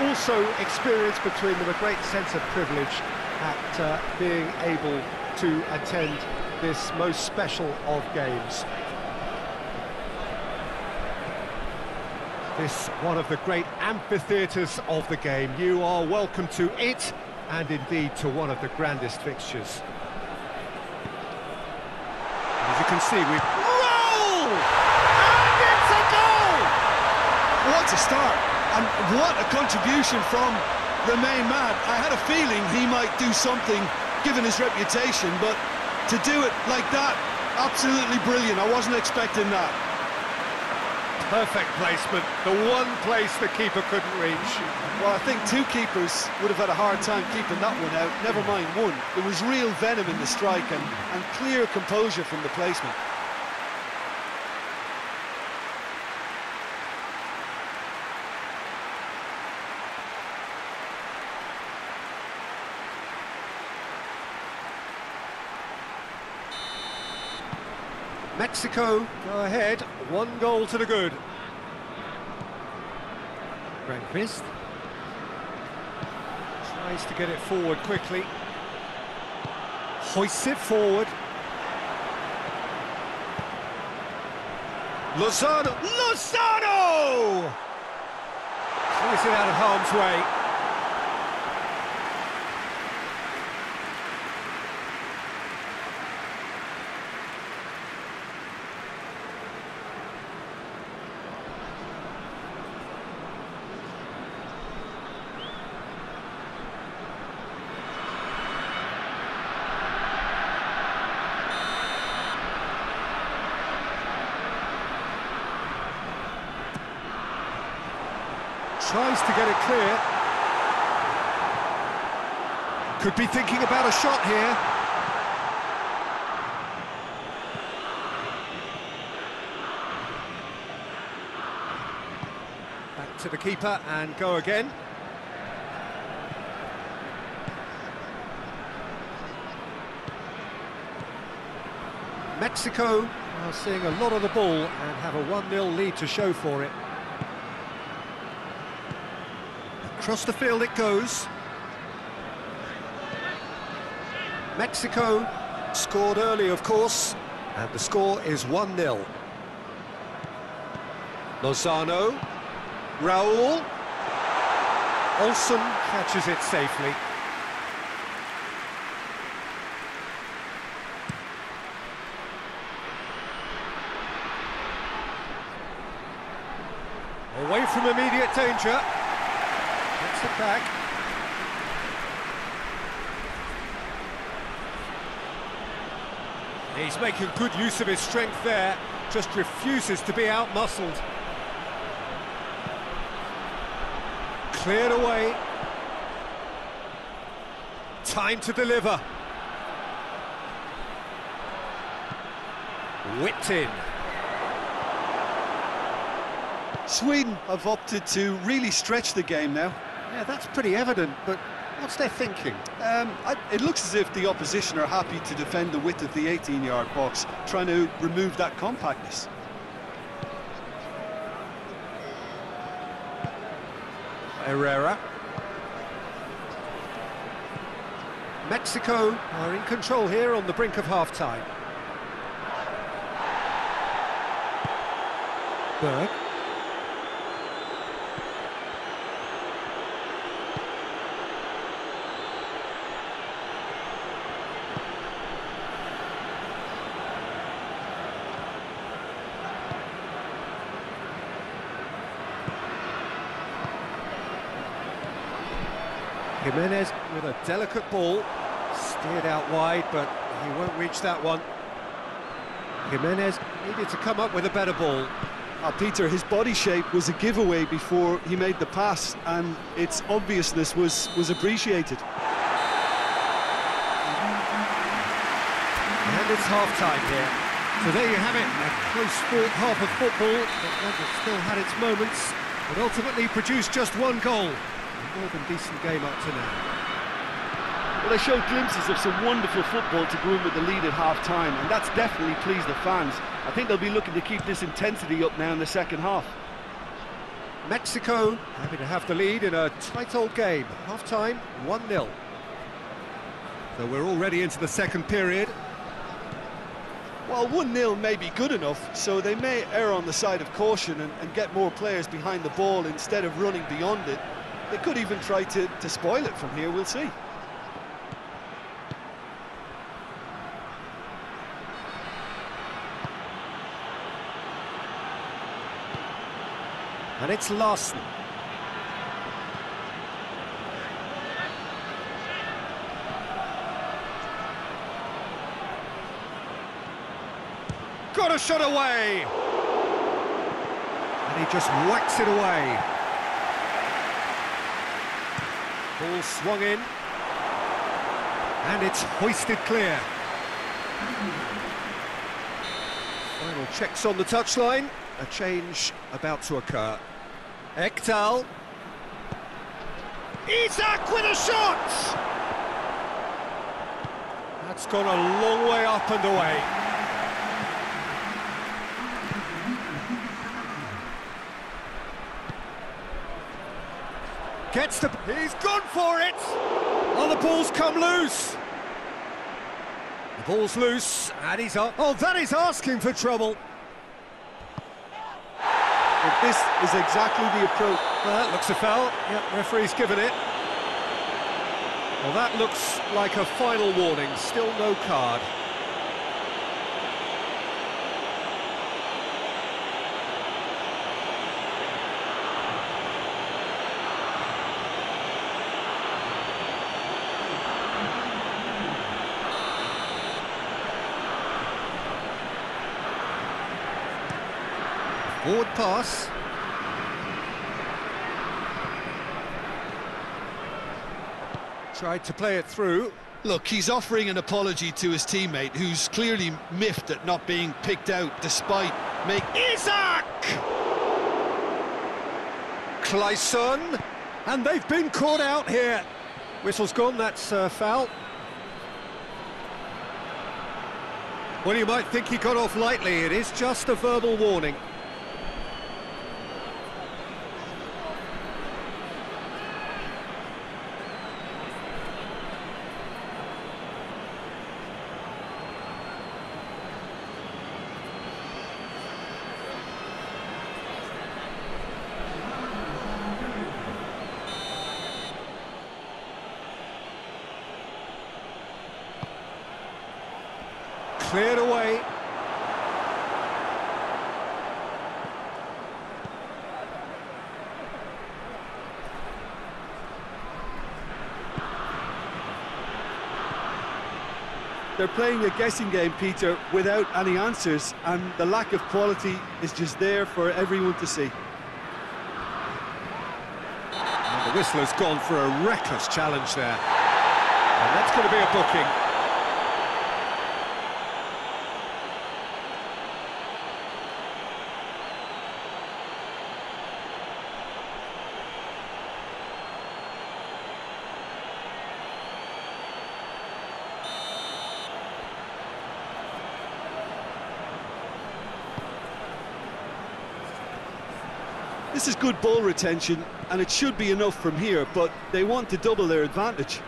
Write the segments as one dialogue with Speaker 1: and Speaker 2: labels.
Speaker 1: also experience between them a great sense of privilege at uh, being able to attend this most special of games. This one of the great amphitheatres of the game. You are welcome to it and indeed to one of the grandest fixtures. As you can see, we've... Roll! And it's a goal!
Speaker 2: What a start! And what a contribution from the main man. I had a feeling he might do something, given his reputation, but to do it like that, absolutely brilliant. I wasn't expecting that.
Speaker 1: Perfect placement, the one place the keeper couldn't reach.
Speaker 2: Well, I think two keepers would have had a hard time keeping that one out, never mind one. There was real venom in the strike and, and clear composure from the placement.
Speaker 1: Mexico go ahead, one goal to the good. Granqvist tries to get it forward quickly. Hoists it forward. Lozano, Lozano! Slice it out of harm's way. Tries to get it clear. Could be thinking about a shot here. Back to the keeper and go again. Mexico are seeing a lot of the ball and have a 1-0 lead to show for it. Across the field it goes. Mexico scored early, of course, and the score is 1-0. Lozano, Raul, Olsen catches it safely. Away from immediate danger it back. He's making good use of his strength there, just refuses to be out-muscled. Cleared away. Time to deliver. Whipped in.
Speaker 2: Sweden have opted to really stretch the game now.
Speaker 1: Yeah, that's pretty evident, but what's their thinking?
Speaker 2: Um, I, it looks as if the opposition are happy to defend the width of the 18-yard box, trying to remove that compactness.
Speaker 1: Herrera. Mexico are in control here on the brink of half-time. Berg. Jimenez with a delicate ball, steered out wide, but he won't reach that one. Jimenez needed to come up with a better ball.
Speaker 2: Uh, Peter, his body shape was a giveaway before he made the pass, and its obviousness was, was appreciated.
Speaker 1: And it's half-time here. So there you have it, a close fought half of football, but one that still had its moments, but ultimately produced just one goal. More than decent game up to now.
Speaker 3: Well, they showed glimpses of some wonderful football to go in with the lead at half-time, and that's definitely pleased the fans. I think they'll be looking to keep this intensity up now in the second half.
Speaker 1: Mexico happy to have the lead in a tight old game. Half-time, 1-0. So we're already into the second period.
Speaker 2: Well, 1-0 may be good enough, so they may err on the side of caution and, and, get more players behind the ball instead of running beyond it. They could even try to, to spoil it from here, we'll see.
Speaker 1: And it's Larsson. Got a shot away! And he just whacks it away. Ball swung in. And it's hoisted clear. Final checks on the touchline. A change about to occur. Ekdal. Isak with a shot! That's gone a long way up and away. Gets the... He's gone for it! Oh, the ball's come loose! The ball's loose, and he's... Oh, that is asking for trouble.
Speaker 2: But this is exactly the approach.
Speaker 1: Well, that looks a foul. Yep, referee's given it. Well, that looks like a final warning. Still no card. Forward pass. Tried to play it through.
Speaker 2: Look, he's offering an apology to his teammate, who's clearly miffed at not being picked out despite make
Speaker 1: Isak! Claesson! And they've been caught out here. Whistle's gone, that's uh, foul. Well, you might think he got off lightly. It is just a verbal warning. Cleared away.
Speaker 2: They're playing a guessing game, Peter, without any answers, and the lack of quality is just there for everyone to see.
Speaker 1: And the whistler's gone for a reckless challenge there. And that's going to be a booking.
Speaker 2: This is good ball retention, and it should be enough from here, but they want to double their advantage.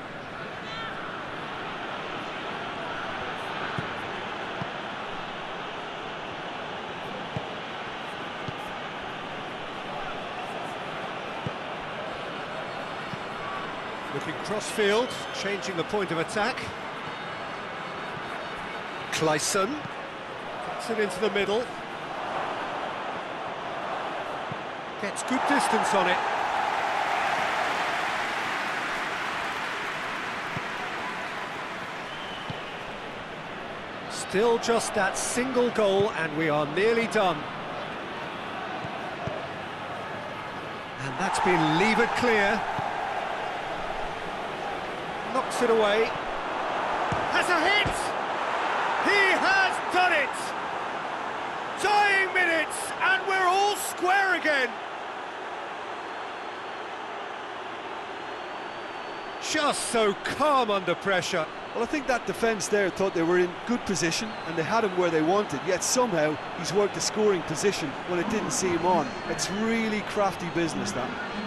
Speaker 1: Looking cross-field, changing the point of attack. Claesson. Gets it into the middle. Gets good distance on it. Still just that single goal and we are nearly done. And that's been levered clear. Knocks it away. Has a hit! He has done it! Dying minutes, and we're all square again. Just so calm under pressure.
Speaker 2: Well, I think that defence there thought they were in good position and they had him where they wanted, yet somehow he's worked a scoring position when it didn't see him on. It's really crafty business, that.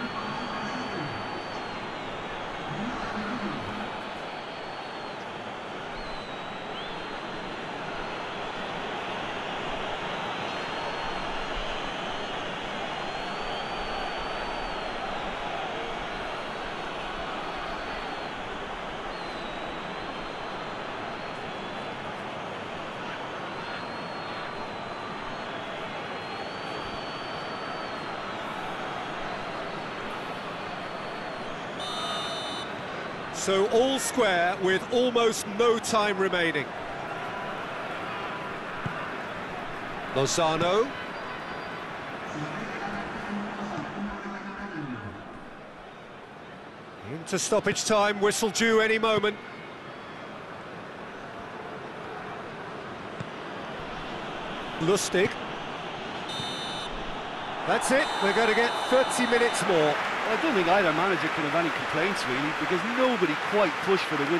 Speaker 1: So all square with almost no time remaining. Lozano. Into stoppage time, whistle due any moment. Lustig. That's it, we're going to get 30 minutes more.
Speaker 3: I don't think either manager can have any complaints really, because nobody quite pushed for the win.